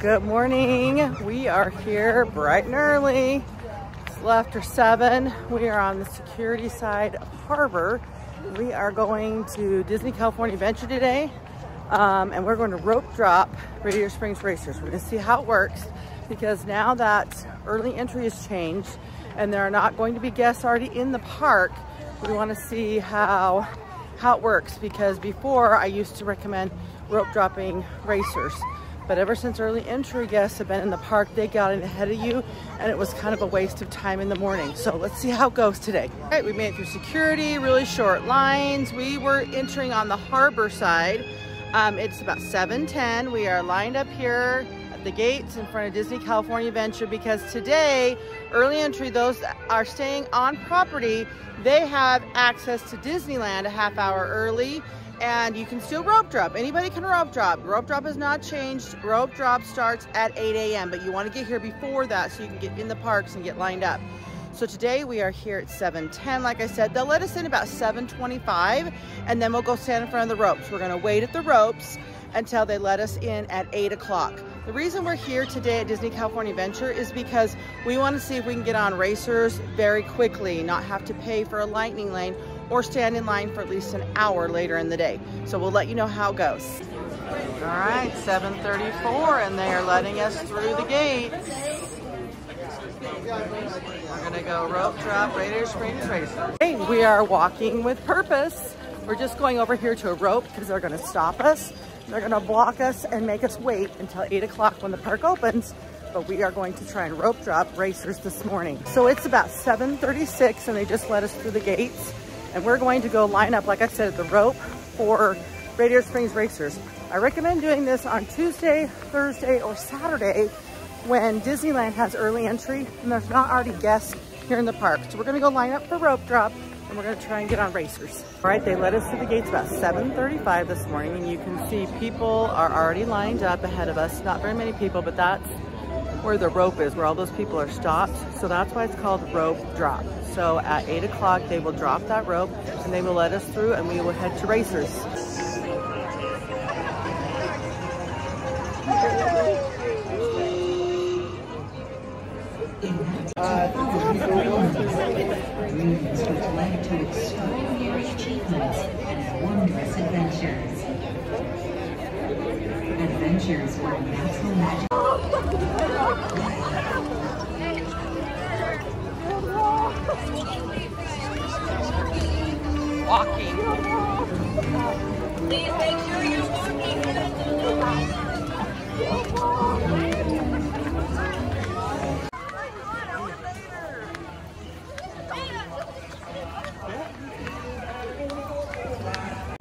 Good morning. We are here bright and early. It's after seven. We are on the security side of Harbor. We are going to Disney California Adventure today. Um, and we're going to rope drop Radiator Springs Racers. We're gonna see how it works because now that early entry has changed and there are not going to be guests already in the park, we wanna see how, how it works because before I used to recommend rope dropping racers. But ever since early entry guests have been in the park, they got in ahead of you and it was kind of a waste of time in the morning. So let's see how it goes today. All right, we made it through security, really short lines. We were entering on the harbor side. Um, it's about 7.10. We are lined up here at the gates in front of Disney California Adventure because today, early entry, those that are staying on property, they have access to Disneyland a half hour early and you can still rope drop. Anybody can rope drop. Rope drop has not changed. Rope drop starts at 8 a.m., but you want to get here before that so you can get in the parks and get lined up. So today we are here at 7.10, like I said. They'll let us in about 7.25, and then we'll go stand in front of the ropes. We're gonna wait at the ropes until they let us in at 8 o'clock. The reason we're here today at Disney California Adventure is because we want to see if we can get on racers very quickly, not have to pay for a lightning lane or stand in line for at least an hour later in the day. So we'll let you know how it goes. All right, 7.34 and they are letting us through the gates. We're gonna go rope drop Radiator Springs Racer. Hey, we are walking with purpose. We're just going over here to a rope because they're gonna stop us. They're gonna block us and make us wait until eight o'clock when the park opens but we are going to try and rope drop racers this morning. So it's about 7.36 and they just let us through the gates and we're going to go line up, like I said, at the rope for Radiator Springs Racers. I recommend doing this on Tuesday, Thursday, or Saturday when Disneyland has early entry and there's not already guests here in the park. So we're gonna go line up for rope drop and we're gonna try and get on racers. All right, they led us to the gates about 7.35 this morning and you can see people are already lined up ahead of us. Not very many people, but that's where the rope is, where all those people are stopped. So that's why it's called rope drop. So at eight o'clock, they will drop that rope and they will let us through and we will head to racers. led to extraordinary achievements and wondrous adventures. Adventures where natural magic. Walking. Please make sure you're walking.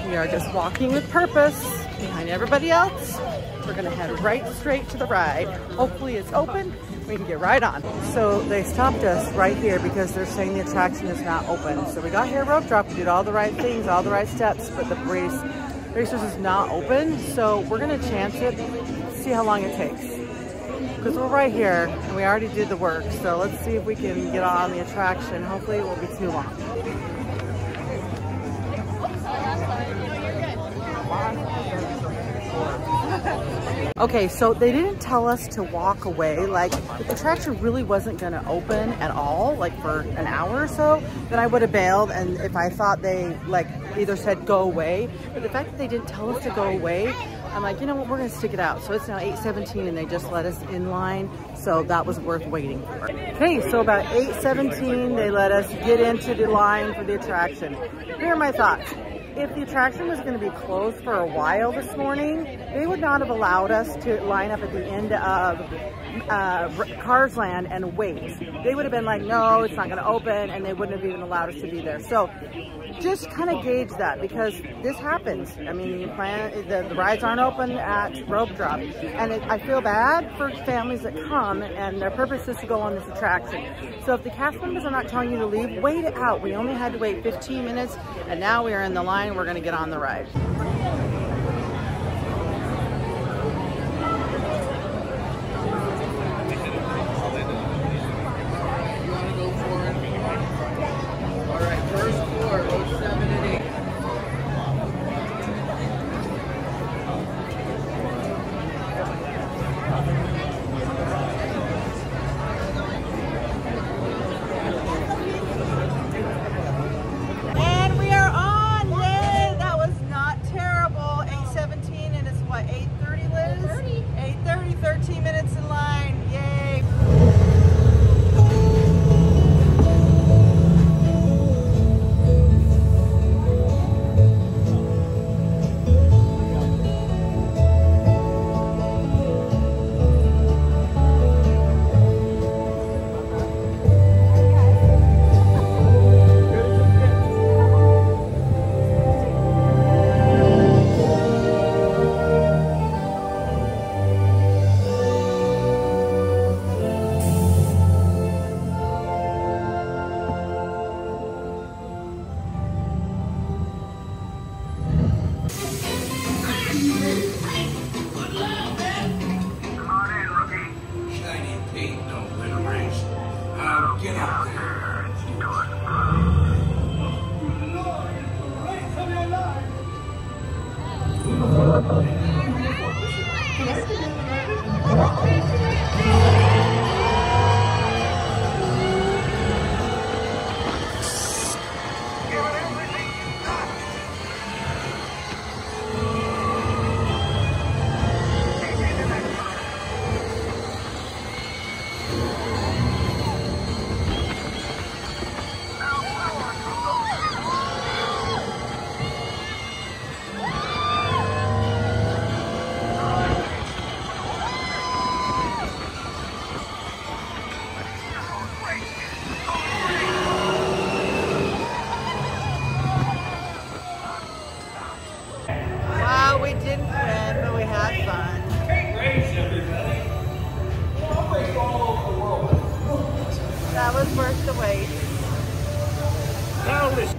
We are just walking with purpose behind everybody else. We're gonna head right straight to the ride. Hopefully it's open, we can get right on. So they stopped us right here because they're saying the attraction is not open. So we got here rope drop, we did all the right things, all the right steps, but the race racers is not open. So we're gonna chance it, see how long it takes. Because we're right here and we already did the work. So let's see if we can get on the attraction. Hopefully it won't be too long. Okay, so they didn't tell us to walk away. Like, if the attraction really wasn't gonna open at all, like for an hour or so, then I would have bailed. And if I thought they like either said go away, but the fact that they didn't tell us to go away, I'm like, you know what, we're gonna stick it out. So it's now 8.17 and they just let us in line. So that was worth waiting for. Okay, so about 8.17, they let us get into the line for the attraction. Here are my thoughts if the attraction was going to be closed for a while this morning, they would not have allowed us to line up at the end of uh, Cars Land and wait. They would have been like, no, it's not going to open, and they wouldn't have even allowed us to be there. So just kind of gauge that because this happens. I mean, you plan the, the rides aren't open at rope drop, and it, I feel bad for families that come and their purpose is to go on this attraction. So if the cast members are not telling you to leave, wait it out. We only had to wait 15 minutes, and now we are in the line. We're going to get on the ride. All right, first floor, row seven and eight. 15 minutes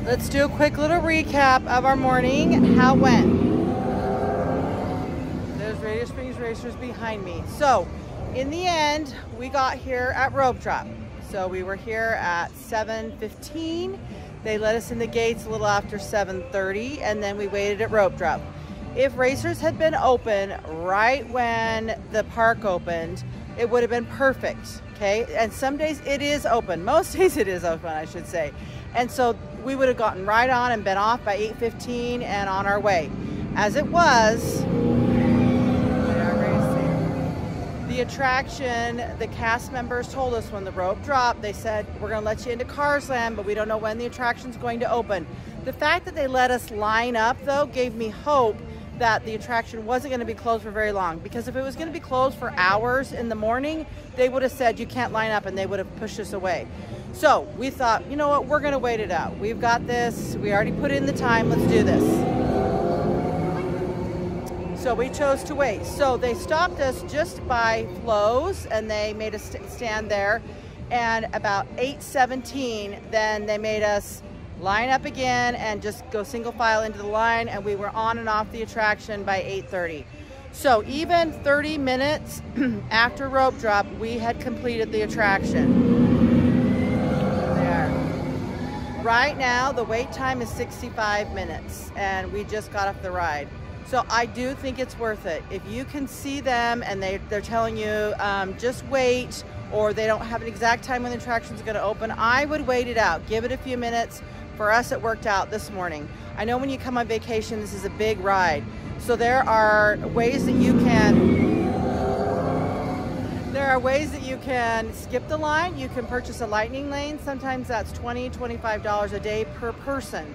Let's do a quick little recap of our morning. How went? There's Radiator Springs Racers behind me. So, in the end, we got here at Rope Drop. So we were here at 7:15. They let us in the gates a little after 7:30, and then we waited at Rope Drop. If racers had been open right when the park opened, it would have been perfect. Okay, and some days it is open. Most days it is open, I should say. And so we would have gotten right on and been off by 8:15 and on our way. As it was. The attraction, the cast members told us when the rope dropped, they said, We're going to let you into Cars Land, but we don't know when the attraction's going to open. The fact that they let us line up, though, gave me hope that the attraction wasn't going to be closed for very long. Because if it was going to be closed for hours in the morning, they would have said, You can't line up, and they would have pushed us away. So we thought, you know what, we're going to wait it out. We've got this. We already put in the time. Let's do this. So we chose to wait. So they stopped us just by Flo's and they made us st- stand there. And about 8:17, then they made us line up again and just go single file into the line. And we were on and off the attraction by 8:30. So even 30 minutes after rope drop, we had completed the attraction. There. Right now, the wait time is 65 minutes, and we just got off the ride. So I do think it's worth it. If you can see them and they, they're telling you um, just wait, or they don't have an exact time when the attraction is going to open, I would wait it out. Give it a few minutes. For us, it worked out this morning. I know when you come on vacation, this is a big ride. So there are ways that you can there are ways that you can skip the line. You can purchase a lightning lane. Sometimes that's $20, $25 a day per person.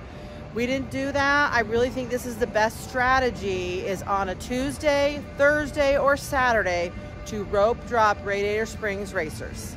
We didn't do that. I really think this is the best strategy is on a Tuesday, Thursday, or Saturday to rope drop Radiator Springs racers.